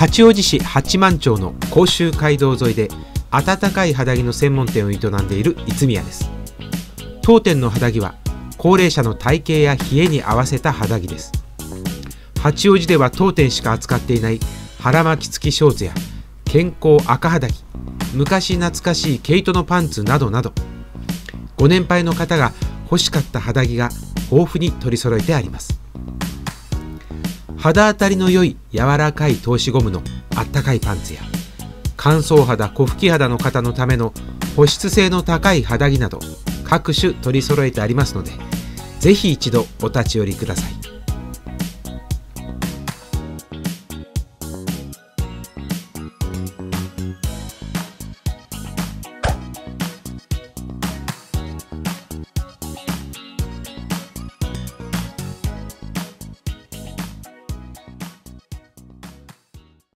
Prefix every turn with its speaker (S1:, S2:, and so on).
S1: 八王子市八幡町の甲州街道沿いで暖かい肌着の専門店を営んでいる逸宮です。当店の肌着は高齢者の体型や冷えに合わせた肌着です。八王子では当店しか扱っていない腹巻き付きショーツや健康赤肌着昔懐かしい毛糸のパンツなどなどご年配の方が欲しかった肌着が豊富に取り揃えてあります。肌当たりの良い柔らかい通しゴムのあったかいパンツや乾燥肌小吹き肌の方のための保湿性の高い肌着など各種取り揃えてありますので是非一度お立ち寄りください。